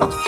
Oh.